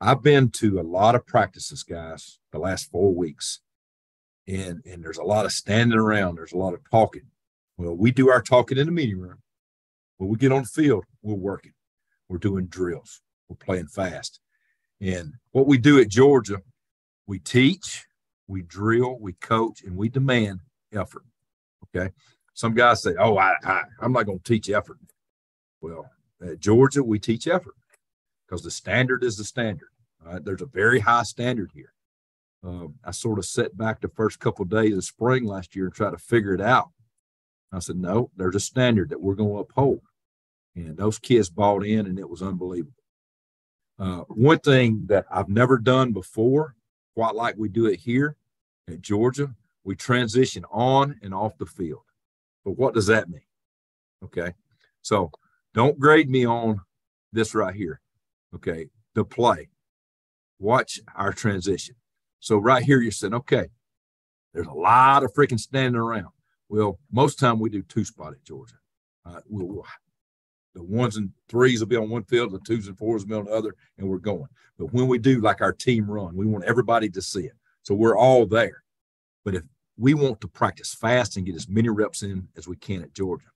I've been to a lot of practices, guys, the last four weeks, and and there's a lot of standing around. There's a lot of talking. Well, we do our talking in the meeting room. When we get on the field, we're working. We're doing drills. We're playing fast. And what we do at Georgia, we teach, we drill, we coach, and we demand effort. Okay. Some guys say, "Oh, I, I I'm not going to teach effort." Well, at Georgia, we teach effort because the standard is the standard. Right? There's a very high standard here. Um, I sort of set back the first couple of days of spring last year and tried to figure it out. I said, no, there's a standard that we're going to uphold. And those kids bought in, and it was unbelievable. Uh, one thing that I've never done before, quite like we do it here at Georgia, we transition on and off the field. But what does that mean? Okay. So don't grade me on this right here. Okay. The play. Watch our transition. So right here, you're saying, okay, there's a lot of freaking standing around. Well, most time we do two spot at Georgia. Uh, we'll, we'll, the ones and threes will be on one field, the twos and fours will be on the other, and we're going. But when we do like our team run, we want everybody to see it. So we're all there. But if we want to practice fast and get as many reps in as we can at Georgia.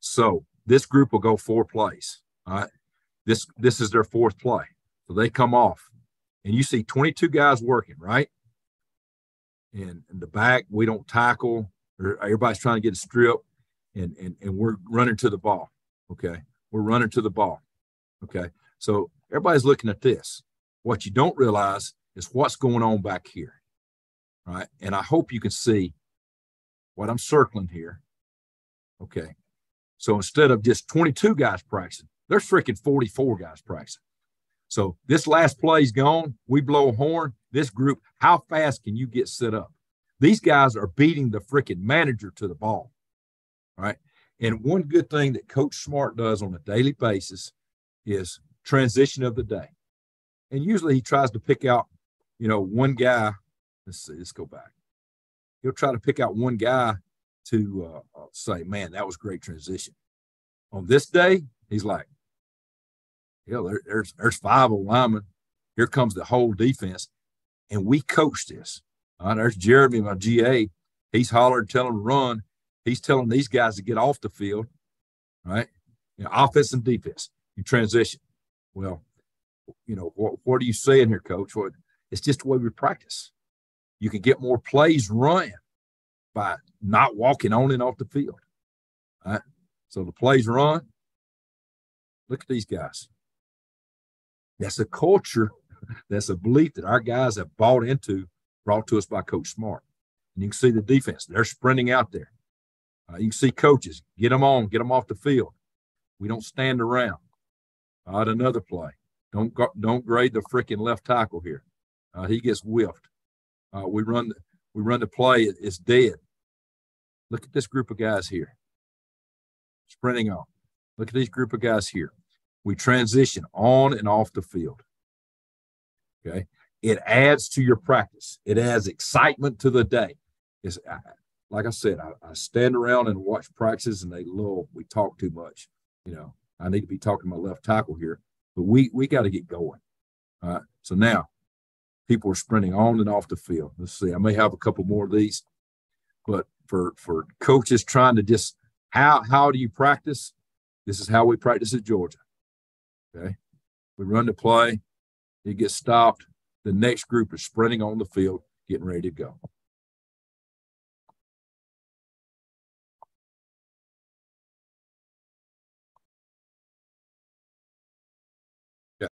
So this group will go four plays. All right. This this is their fourth play. So they come off, and you see 22 guys working, right? And in the back, we don't tackle, or everybody's trying to get a strip, and and and we're running to the ball. Okay. We're running to the ball. Okay. So everybody's looking at this. What you don't realize is what's going on back here. Right. And I hope you can see what I'm circling here. Okay. So instead of just 22 guys practicing, there's freaking 44 guys practicing. So this last play's gone. We blow a horn. This group, how fast can you get set up? These guys are beating the freaking manager to the ball. Right. And one good thing that Coach Smart does on a daily basis is transition of the day. And usually he tries to pick out, you know, one guy. Let's see, let's go back. He'll try to pick out one guy to uh, uh, say, man, that was great transition. On this day, he's like, yeah, there, there's there's five of linemen. Here comes the whole defense, and we coach this. Uh, there's Jeremy, my GA. He's hollering, telling them to run. He's telling these guys to get off the field, right? You know, offense and defense. You transition. Well, you know what? What are you saying here, Coach? What? It's just the way we practice. You can get more plays run by not walking on and off the field. Right? So the plays run. Look at these guys. That's a culture, that's a belief that our guys have bought into, brought to us by Coach Smart. And you can see the defense. They're sprinting out there. Uh, you can see coaches get them on, get them off the field. We don't stand around. Right, another play. Don't don't grade the freaking left tackle here. Uh, he gets whiffed. Uh, we run we run the play. it's dead. Look at this group of guys here. Sprinting off. Look at these group of guys here. We transition on and off the field. Okay. It adds to your practice. It adds excitement to the day. It's, like I said, I, I stand around and watch practices and they love, we talk too much. You know, I need to be talking to my left tackle here, but we, we got to get going. All right. So now people are sprinting on and off the field. Let's see. I may have a couple more of these, but for for coaches trying to just how how do you practice? This is how we practice at Georgia. Okay, we run the play, it gets stopped. The next group is sprinting on the field, getting ready to go.